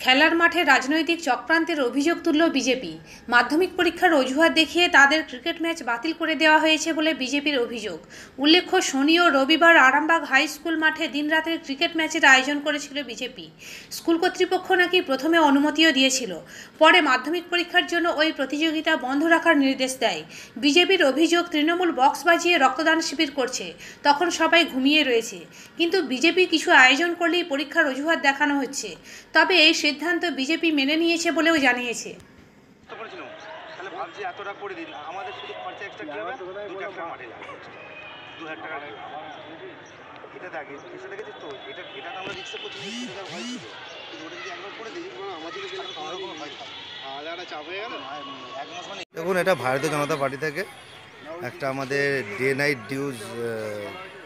খেলার মাঠে রাজনৈতিক চক্রান্তের অভিযোগ তুলল বিজেপি। মাধ্যমিক পরীক্ষার অজুহাত দেখিয়ে তাদের ক্রিকেট ম্যাচ বাতিল করে দেওয়া হয়েছে বলে বিজেপির অভিযোগ। উল্লেখ্য, শনি ও রবিবার আরামবাগ হাই স্কুল মাঠে দিনরাতের ক্রিকেট ম্যাচের আয়োজন করেছিল বিজেপি। স্কুল কর্তৃপক্ষ নাকি প্রথমে অনুমতিও দিয়েছিল। পরে মাধ্যমিক পরীক্ষার জন্য ওই প্রতিযোগিতা বন্ধ রাখার নির্দেশ দেয়। বিজেপির অভিযোগ, তৃণমূল বক্স বাজিয়ে রক্তদান শিবির করছে। তখন সবাই ঘুমিয়ে রয়েছে। কিন্তু বিজেপি কিছু আয়োজন করলেই পরীক্ষার অজুহাত দেখানো হচ্ছে। তবে এই সিদ্ধান্ত বিজেপি মেনে নিয়েছে বলেও জানিয়েছে। হয়ে মানে দেখুন এটা ভারতীয় জনতা পার্টি থেকে একটা আমাদের ডে নাইট ডিউজ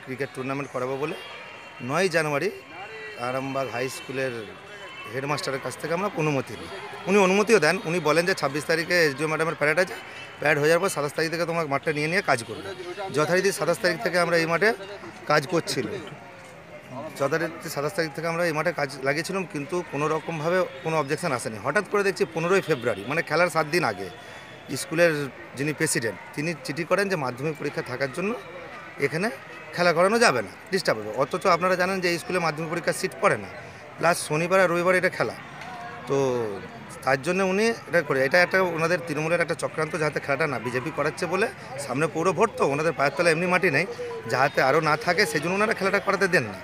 ক্রিকেট টুর্নামেন্ট করাবো বলে নয় জানুয়ারি আরামবাগ হাই স্কুলের হেডমাস্টারের কাছ থেকে আমরা অনুমতি নিই। উনি অনুমতিও দেন। উনি বলেন যে ছাব্বিশ তারিখে এস এসডিও ম্যাডামের প্যারেড আছে। প্যারেড হয়ে যাওয়ার পর সাতাশ তারিখ থেকে তোমার মাঠটা নিয়ে নিয়ে কাজ করবে। যথারীতি সাতাশ তারিখ থেকে আমরা এই মাঠে কাজ করছিল যথারীতি সাতাশ তারিখ থেকে আমরা এই মাঠে কাজ লাগিয়েছিলাম, কিন্তু কোনো রকমভাবে কোনো অবজেকশন আসেনি। হঠাৎ করে দেখছি পনেরোই ফেব্রুয়ারি মানে খেলার সাত দিন আগে স্কুলের যিনি প্রেসিডেন্ট তিনি চিঠি করেন যে মাধ্যমিক পরীক্ষা থাকার জন্য এখানে খেলা করানো যাবে না ডিস্টার্ব হবে। অথচ আপনারা জানেন যে স্কুলে মাধ্যমিক পরীক্ষার সিট পড়ে না। প্লাস শনিবার আর রবিবার এটা খেলা। তো তার জন্য উনি এটা করে, এটা একটা ওনাদের তৃণমূলের একটা চক্রান্ত যাতে খেলাটা না বিজেপি করাচ্ছে বলে সামনে পৌর ভোট, তো ওনাদের পায়ের তলা এমনি মাটি নেই। যাতে আরও না থাকে সেই জন্য ওনারা খেলাটা করাতে দেন না।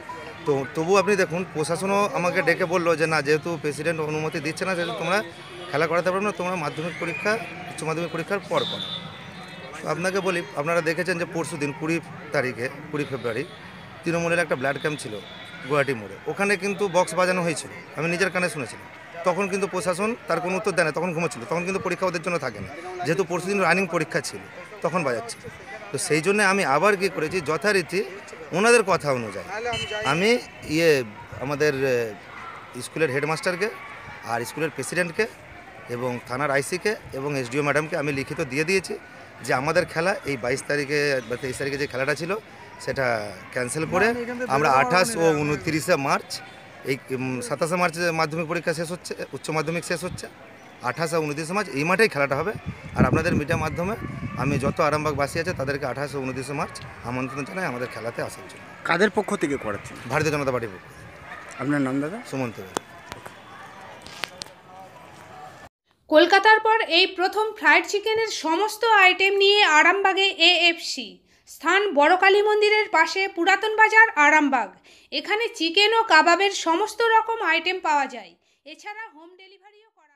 তো তবু আপনি দেখুন, প্রশাসনও আমাকে ডেকে বলল যে, না, যেহেতু প্রেসিডেন্ট অনুমতি দিচ্ছে না, সেহেতু তোমরা খেলা করাতে পারবে না, তোমরা মাধ্যমিক পরীক্ষা, উচ্চ মাধ্যমিক পরীক্ষার পর পর তো আপনাকে বলি, আপনারা দেখেছেন যে পরশু দিন কুড়ি তারিখে, কুড়ি ফেব্রুয়ারি, তৃণমূলের একটা ব্লাড ক্যাম্প ছিল। গুয়াহাটি মোড়ে। ওখানে কিন্তু বক্স বাজানো হয়েছিল। আমি নিজের কানে শুনেছিলাম। তখন কিন্তু প্রশাসন তার কোনো উত্তর দেয় না। তখন ঘুমোচ্ছিল। তখন কিন্তু পরীক্ষা ওদের জন্য থাকে না। যেহেতু পরশু দিন রানিং পরীক্ষা ছিল, তখন বাজাচ্ছে। তো সেই জন্য আমি আবার কি করেছি, যথারীতি ওনাদের কথা অনুযায়ী। আমি ইয়ে আমাদের স্কুলের হেডমাস্টারকে আর স্কুলের প্রেসিডেন্টকে এবং থানার আইসিকে এবং এসডিও ম্যাডামকে আমি লিখিত দিয়ে দিয়েছি। যে আমাদের খেলা এই বাইশ তারিখে বা তেইশ তারিখে যে খেলাটা ছিল সেটা ক্যান্সেল করে আমরা আঠাশ ও উনত্রিশে মার্চ এই সাতাশে মার্চ মাধ্যমিক পরীক্ষা শেষ হচ্ছে উচ্চ মাধ্যমিক শেষ হচ্ছে আঠাশ আর উনত্রিশে মার্চ এই মাঠেই খেলাটা হবে। আর আপনাদের মিডিয়ার মাধ্যমে আমি যত আরামবাগবাসী আছে তাদেরকে আঠাশ ও উনত্রিশে মার্চ আমন্ত্রণ জানাই আমাদের খেলাতে আসার জন্য। কাদের পক্ষ থেকে করাচ্ছেন? ভারতীয় জনতা পার্টির পক্ষ আপনার নাম দাদা? সুমন্ত কলকাতার পর এই প্রথম ফ্রায়েড চিকেনের সমস্ত আইটেম নিয়ে আরামবাগে এএফসি। স্থান বড়কালী মন্দিরের পাশে পুরাতন বাজার আরামবাগ। এখানে চিকেন ও কাবাবের সমস্ত রকম আইটেম পাওয়া যায়। এছাড়া হোম ডেলিভারিও করা